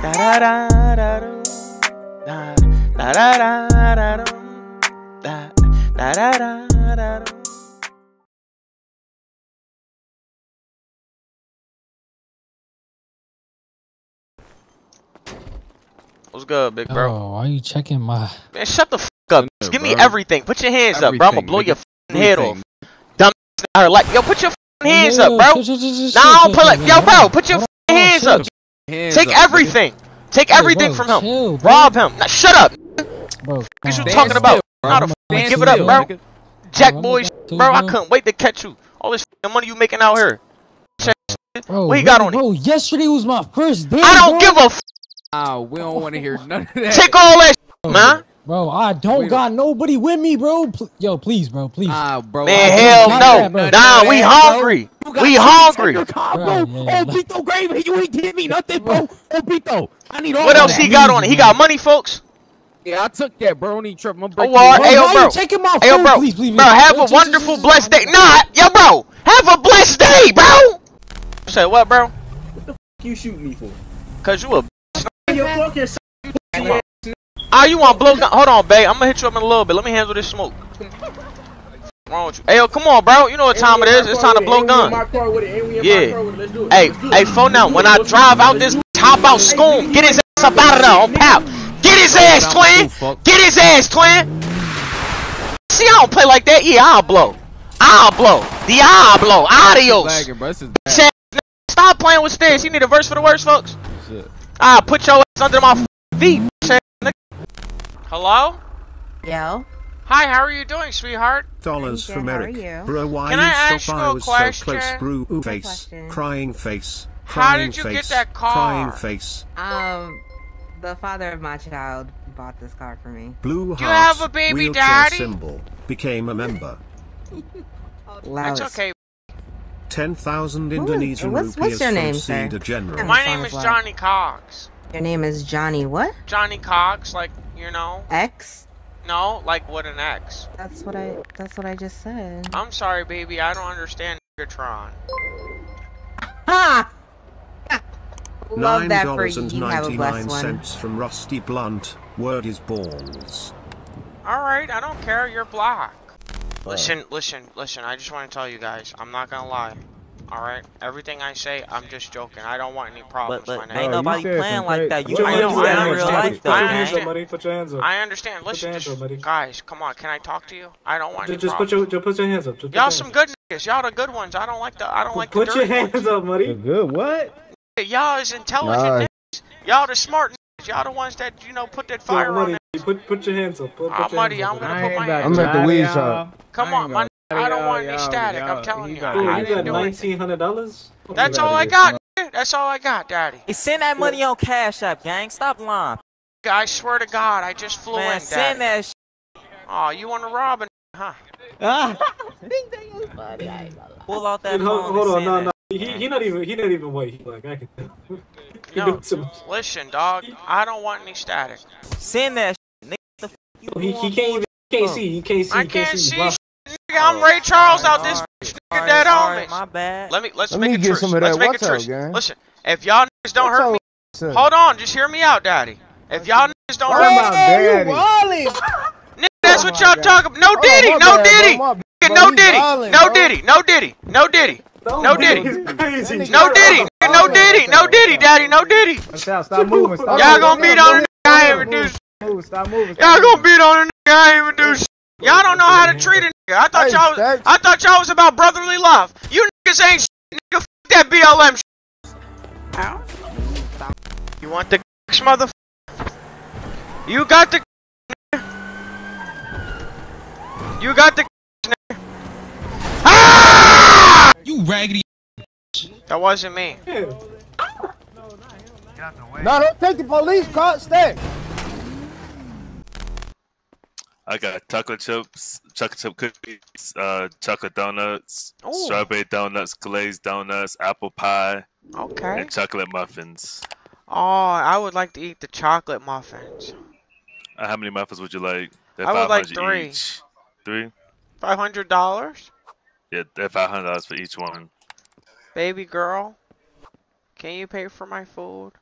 What's good, big bro? Oh, why are you checking my? Man, shut the fuck up. Just give me bro. everything. Put your hands up, bro. I'm gonna Everything, blow your fucking head off. Everything. Dumb or like, yo, put your fucking hands Yo, up, bro. chill, Nah, I don't put like, yo, bro. Put your on, hands up. Hands Take up, nigga. everything. Take Hey, everything bro, from him. chill, bro. Rob him. Nah, shut up. bro. What you Stand talking about? still, bro. Not a Stand give it up, bro. nigga. Jack Bro, boys, I'm bro. I bro. couldn't wait to catch you. All this fucking money you making out here. Bro, What he got on really, Bro, yesterday was my first day. I don't bro. give a f- Ah, we don't want to hear none of that. Take all that, shit, man. Bro, I don't We- got nobody with me, bro. Pl- Yo, please, bro, please. Ah, bro. Man, I hell no. that, bro. Nah, we Bro. hungry. You got We chicken hungry. tender combo. Bro, yeah, yeah. Oh, Pito gravy. You ain't give me nothing, bro. Oh, Pito. I need all What else that. he got on it? He got money, folks. Yeah, I took that, brony trip. I'm Oh, breaking well, you hey, yo, bro. you taking my Hey, yo, bro. Please, please, Bro, please. have Yo, a chill, chill, wonderful, chill, blessed chill. day. Nah, yo, bro. Have a blessed day, bro. Say what, bro? What the f you shoot me for? Cause you a Your fucking Ah, you want blow gun? Hold on, babe. I'm gonna hit you up in a little bit. Let me handle this smoke. What's wrong with you? Hey, yo, come on, bro. You know what time it is. It's time to blow gun. Yeah. Hey, hey, phone now. When I drive out this, hop out, school. Get his ass up out of there on pap. Get his ass, twin. Get his ass, twin. See, I don't play like that. Yeah, I'll blow. I'll blow. The I'll blow. Adios. Lagging, bro. This is bad. Shit. Stop playing with stairs. You need a verse for the worst, folks. Shit. Ah, put your ass under my feet. Shit, nigga. Hello? Yo. Hi, how are you doing, sweetheart? dollars Thank you, from how are Eric. you? Bro, why Can you I ask stop? you I a was so close. question? Brew Good face, question. crying face, How crying did you face, get that crying car? face. Um, the father of my child bought this car for me. Blue Do you heart, have a baby wheelchair daddy? symbol, became a member. That's okay. Ten thousand Who is- Indonesian what's- what's rupees your from name, sir? General. My name is Johnny Cox. Your name is Johnny what? Johnny Cox, like, you know, X? no, like what an X. That's what I that's what I just said. I'm sorry, baby, I don't understand Niggatron. Ha! Love Nine that for dollars you. You have a blessed ninety-nine one. cents from Rusty Blunt. Word is balls. Alright, I don't care, you're black. Listen, listen, listen, I just want to tell you guys, I'm not gonna lie. Alright? Everything I say, I'm just joking. I don't want any problems, But, but nigga. ain't nobody playing like that. You Put your do that in man. real Put your life, hands though, up, man. man. buddy. Put your hands up. I understand. Put Listen, your hands just, up, guys, come on. Can I talk to you? I don't want any Just, just put your, just put your hands up. Y'all some good niggas. Y'all the good ones. I don't like the. I don't up. like Put your dirty hands up, buddy. Good. What? Y'all is intelligent niggas. Y'all the smart niggas. Y'all the ones that you know put that Yo, fire on. Muddy, put, put your hands up. Put, put I'm your muddy. hands I'm up. gonna put my hands. to up. I'm at the weed shop. Come on, my. I don't want any static. I'm telling you. I, Dude, you got nineteen hundred dollars. That's all I got. That's all I got, Daddy. Hey, send that money on Cash App, gang. Stop lying. I swear to God, I just flew Man, in, send Daddy. that shit. Oh, you want to rob a huh? Ah! Ding, ding, Pull out that Hold, phone hold on, no, no. He, he not even he not even white. He black. I can tell. No. doing too much. Listen, dog. I don't want any static. Send that shit. Nigga, the f- He, he can't even he can't see. He can't see. I he can't see. see. Nigga, I'm Ray Charles out this bitch. Nigga, Alright, dead alright, homies. My bad. Let me let's Let make me a get truce. some of Let's make a truce. gang. Listen, if y'all niggas don't Watch hurt me, out. hold on, just hear me out, Daddy. If y'all niggas don't hurt my me, daddy? nigga, that's what y'all talking about. No Diddy, no Diddy, bro, my Nigga, bad, no Diddy, no. Diddy, no Diddy, no Diddy, No Diddy. it. It's crazy. That nigga- no Diddy, no Diddy, no Diddy, Daddy, no Diddy. Stop, stop moving. Y'all gonna beat on a moving, nigga I ain't do. Shit. Move, stop moving. Y'all stop gonna beat on a nigga I ain't even do. shit. Y'all don't know how to treat a nigga. I thought Hey, y'all was, Stacks. I thought y'all was about brotherly love. You niggas ain't shit, nigga. F that BLM shit. You want the mother? You got the. You got the. Ah! You raggedy. That wasn't me. Yeah. No, don't take the police car. Stay. I got chocolate chips, chocolate chip cookies, uh, chocolate donuts, Ooh. strawberry donuts, glazed donuts, apple pie, Okay. and chocolate muffins. Oh, I would like to eat the chocolate muffins. Uh, how many muffins would you like? They're I would like three. Each. Three? Five hundred dollars, Yeah, they're five hundred dollars for each one. baby girl. Can you pay for my food?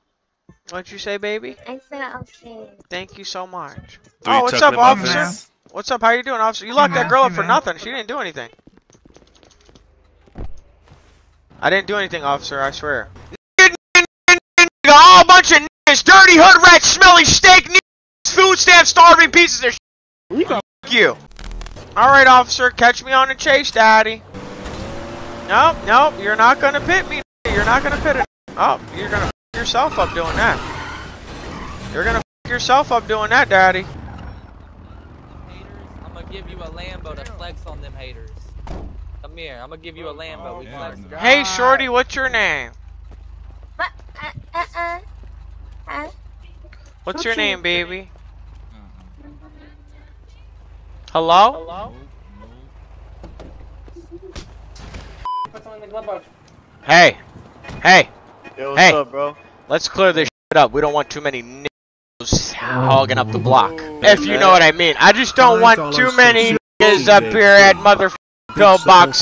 What'd you say, baby? I said okay. Thank you so much. Three oh, what's up, officer? muffins. What's up? How you doing, officer? You locked that girl up for nothing. She didn't do anything. I didn't do anything, officer. I swear. A whole bunch of niggas, dirty hood rats, smelly steak, niggas, food stamp, starving pieces of shit. Fuck you. All right, officer. Catch me on the chase, daddy. Nope, nope. You're not gonna pit me. You're not gonna pit it. Oh, you're gonna f yourself up doing that. You're gonna f yourself up doing that, daddy. Haters, I'm gonna give you a Lambo to flex on them haters. Come here, I'm gonna give you a Lambo. We flex. Hey, shorty, what's your name? What? Uh, uh, uh. Uh, What's your name, baby? Hello? Hello? Hey, hey, Yo, what's hey. up, bro? Let's clear this shit up. We don't want too many niggas hogging up the block. If you know what I mean. I just don't want too many niggas up here at mother pillbox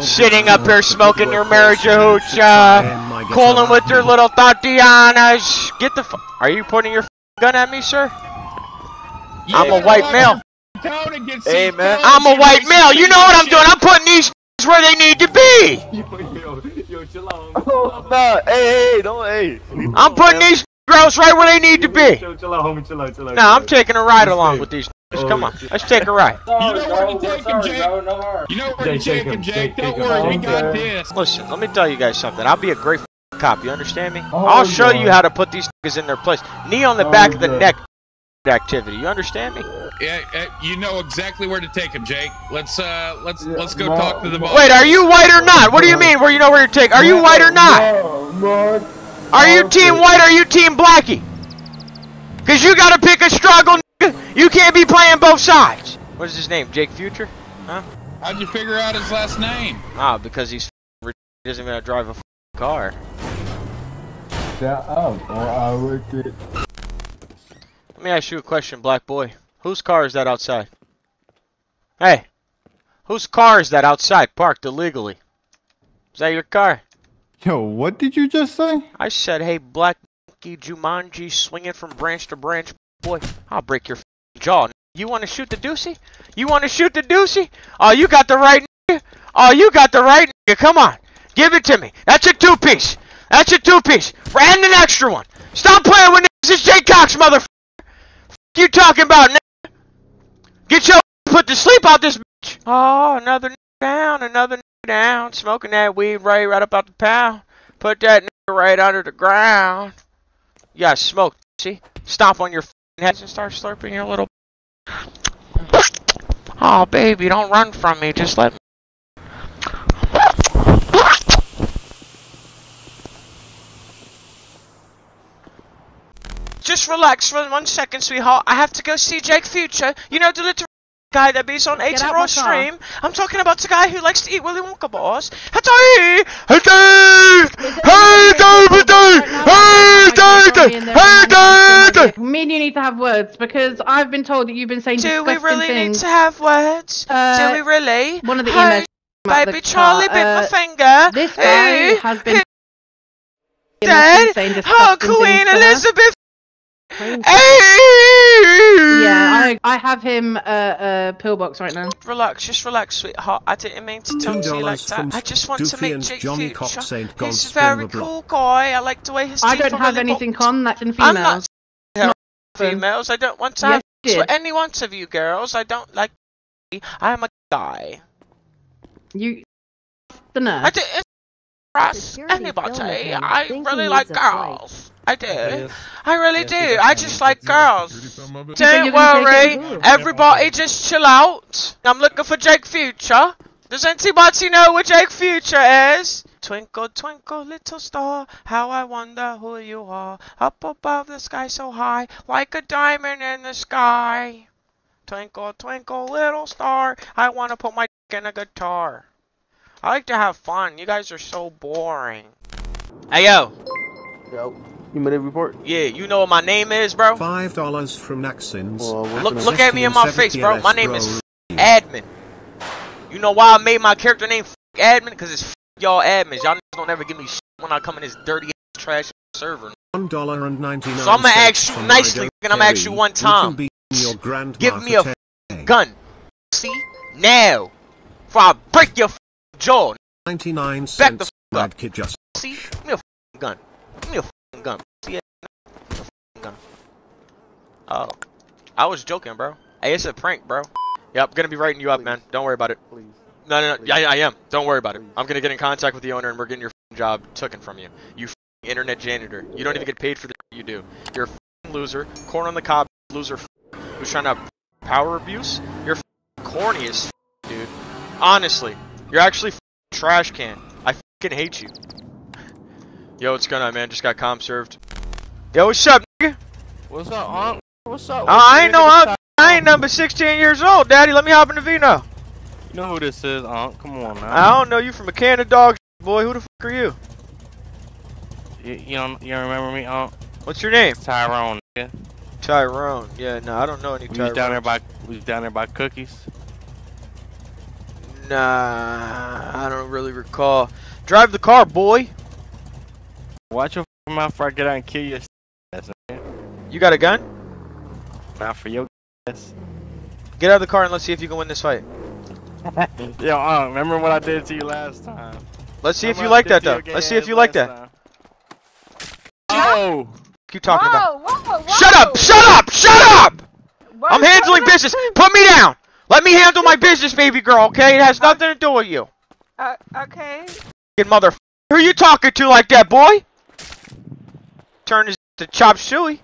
sitting up here smoking their marijuana, uh, calling with their little Tatianas. Get the f- Are you pointing your gun at me, sir? I'm a white male. Hey, man. I'm a white male. You know what I'm doing. I'm putting these where they need to be. Oh, no. Hey, hey, don't, hey. I'm putting these girls right where they need to be. Chill, chill out, homie. Chill out, chill out. Nah, I'm taking a ride along with these. niggas. Come on, let's take a ride. You know where you taking, Jake? You know where you're taking, Jake. Don't worry, we got this. Listen, let me tell you guys something. I'll be a great cop. You understand me? Oh, I'll show you how to put these niggas in their place. Knee on the oh, back of the neck activity. You understand me? Yeah, you know exactly where to take him, Jake. Let's uh, let's let's go talk to the boss. Wait, are you white or not? What do you mean? Where you know where you take? Are you white or not? Are you team white or are you team blackie? Cause you gotta pick a struggle. nigga. You can't be playing both sides. What is his name? Jake Future? Huh? How'd you figure out his last name? Ah, because he's f- rich. He doesn't even drive a f- car. Shut up, or I would get. Let me ask you a question, black boy. Whose car is that outside? Hey, whose car is that outside, parked illegally? Is that your car? Yo, what did you just say? I said, hey, black monkey Jumanji swinging from branch to branch, boy, I'll break your jaw. You want to shoot the doozy? You want to shoot the doozy? Oh, you got the right nigga. Oh, you got the right nigga. Come on, give it to me. That's a two-piece. That's a two-piece. And an extra one. Stop playing with niggas. It's Jay Cox, motherfucker. you talking about, nigga? Get your put to sleep out this bitch. Oh, another down, another down. Smoking that weed right, right up about the pound. Put that right under the ground. Got smoke, see? Stomp on your f***ing head and start slurping your little. Oh, baby, don't run from me. Just let me. Just relax for one second, sweetheart. I have to go see Jake Future. You know the little guy that beats on 8 Get out Raw stream. I'm talking about the guy who likes to eat Willy Wonka bars. Hey, Dave! Hey, Dave! Hey, Dave! Hey, Dave! Hey, Dave! Me and you need to have words because I've been told that you've been saying Do we really need to have words? Uh, Do we really? One of the emails. Baby Charlie car, bit uh, my finger. This guy Hey, has been. hey, has been saying Dad! disgusting Oh, Queen to her. Yeah, I I have him uh uh pillbox right now. Relax, just relax, sweetheart. I didn't mean to talk to you like that. I just want to Doofy meet and Jake Johnny Future. Cox ain't He's a very cool guy. I like the way his I don't have really anything bo- con. That's in I'm females. not Not females. I don't want to Yes, have you with did. any one of you girls. I don't like. I'm a guy. You. The nurse. I did. Trust Security anybody. I really like a flight. girls. I do. Yes. I really Yes, do. I just like girls. You Don't you're gonna take worry, everybody just chill out. I'm looking for Jake Future. Does anybody know where Jake Future is? Twinkle, twinkle, little star, how I wonder who you are. Up above the sky so high, like a diamond in the sky. Twinkle, twinkle, little star, I want to put my dick in a guitar. I like to have fun. You guys are so boring. Hey, yo. Yo, you made a report? Yeah, you know what my name is, bro? Five dollars from Naxins. Look, look at me in my face, bro. My name is Admin. You know why I made my character name Admin? Because it's y'all admins. Y'all niggas don't ever give me shit when I come in this dirty ass trash server. One dollar and ninety nine. So I'ma ask you nicely, and I'ma ask you one time. Your Give me a gun. See? Now. Before I break your f- jaw. 99 Back the cents. f- Mad up. kid just. See? Give me a gun. Give me a f- gun. See it? A f- gun. Oh. I was joking, bro. Hey, it's a prank, bro. Yep, gonna be writing you up, man. Don't worry about it. Please. No, no, no. Yeah, I am. Don't worry about it. I'm gonna get in contact with the owner, and we're getting your job taken from you. You internet janitor. You don't even get paid for the you do. You're a loser. Corn on the cob loser who's trying to power abuse. You're f- corny as dude. Honestly, you're actually trash can. I fucking hate you. Yo, what's going on, man? Just got com served. Yo, what's up, nigga? What's up, Unc? What's up? Uh, I ain't no Unc. I ain't number 16 years old, Daddy. Let me hop in the Vino. You know who this is, Unc? Come on now. I don't know you from a can of dog, boy. Who the fuck are you? You, you don't you don't remember me, Unc? What's your name? Tyrone. Yeah. Tyrone. Yeah, no, I don't know any We was down there by we was down there by cookies. Nah, I don't really recall. Drive the car, boy. Watch your f- mouth before I get out and kill your ass. man. You got a gun? Not for your ass. Get out of the car and let's see if you can win this fight. Yo, Unc, remember what I did to you last time? Let's see if you like that, though. Let's see if you like that. time? Oh! Keep talking about. Whoa, whoa, whoa. Shut up! Shut up! Shut up! What- I'm handling business. Put me down. Let me handle my business, baby girl. Okay? It has nothing to do with you. Uh, okay. Fucking mother. Who are you talking to like that, boy? Turn his to chop suey.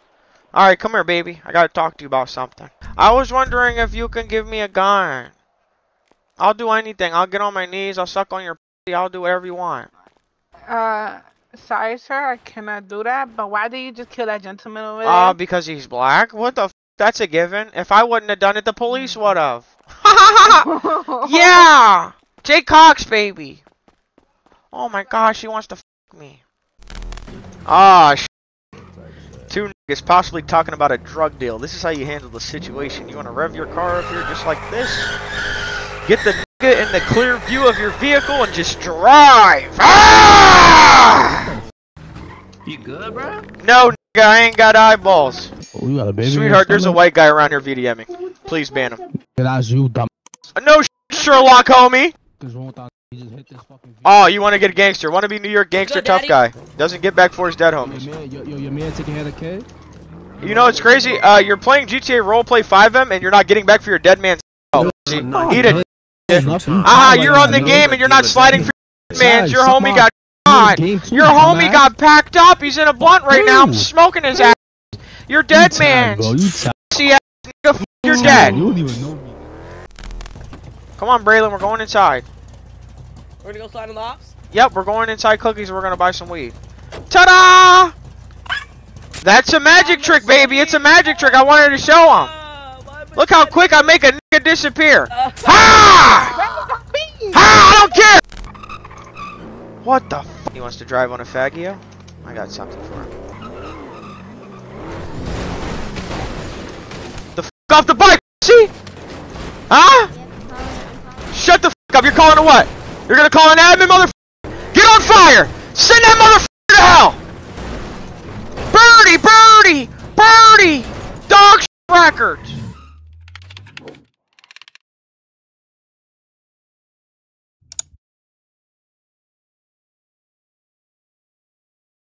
All right, come here, baby. I gotta talk to you about something. I was wondering if you can give me a gun. I'll do anything. I'll get on my knees. I'll suck on your. pussy, I'll do whatever you want. Uh, sorry, sir. I cannot do that. But why did you just kill that gentleman over there? Uh, because he's black. What the? F that's a given. If I wouldn't have done it, the police would have. yeah, Jay Cox, baby. Oh my gosh, she wants to f me. Ah, sh two niggas possibly talking about a drug deal. This is how you handle the situation. You want to rev your car up here just like this. Get the nigga in the clear view of your vehicle and just drive. Ah! You good, bro? No, nigga, I ain't got eyeballs. Oh, you got a baby. Sweetheart, there's a white guy around here VDMing. Please ban him. That's you, dumb. Uh, No Sherlock, homie. What's wrong with that? He just hit this fucking. Oh, you want to get a gangster? Want to be New York gangster tough guy? Doesn't get back for his dead homies. Yo, man, yo, yo, your man taking care of the kid? You know it's crazy. Uh, you're playing GTA Roleplay FiveM and you're not getting back for your dead man's. Oh, eat it. Ah, you're on the game and you're not sliding for your dead man's. Your homie got shot. Your homie got packed up. He's in a blunt right now. I'm smoking his ass. You're dead man's. Bro, See, you're dead. You don't even know me. Come on, Braylon, we're going inside. We're gonna go slide in the ops? Yep, we're going inside cookies and we're gonna buy some weed. Ta-da! That's a magic trick, baby. It's a magic trick. I wanted to show him. Uh, Look how quick I make a nigga disappear. Uh, ha! Ha! I don't care. What the f? He wants to drive on a Faggio? I got something for him. The f off the bike, see? Huh? Shut the f up. You're calling a what? You're gonna call an admin, mother. Get on fire! Send that motherfucker to hell! Birdie, birdie, birdie! Dog records!